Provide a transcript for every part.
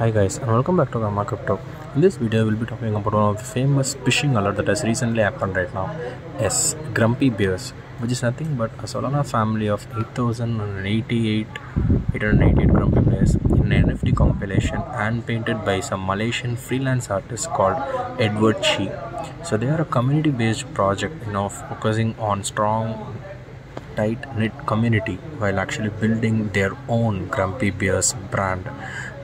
Hi guys and welcome back to Karma Crypto. In this video we'll be talking about one of the famous phishing alert that has recently happened right now. Yes, Grumpy Bears, which is nothing but a Solana family of 8088 888 Grumpy Bears in an NFT compilation and painted by some Malaysian freelance artist called Edward Chi. So they are a community based project you know focusing on strong tight knit community while actually building their own Grumpy Bears brand.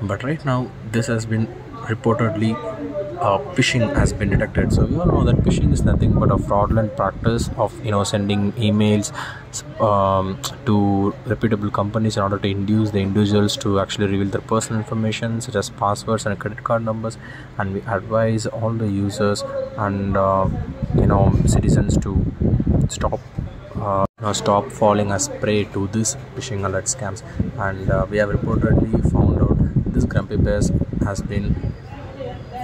But right now, this has been reportedly uh, phishing has been detected. So we all know that phishing is nothing but a fraudulent practice of you know sending emails um, to reputable companies in order to induce the individuals to actually reveal their personal information such as passwords and credit card numbers. And we advise all the users and uh, you know citizens to stop uh, now stop falling as prey to these phishing alert scams. And uh, we have reportedly found out this grumpy bears has been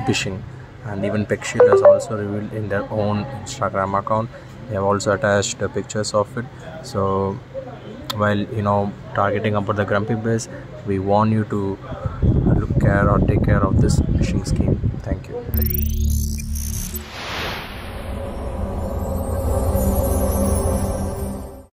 phishing. And even PeckShield has also revealed in their own instagram account. They have also attached the pictures of it. So while you know targeting about the grumpy bears we warn you to look care or take care of this phishing scheme. Thank you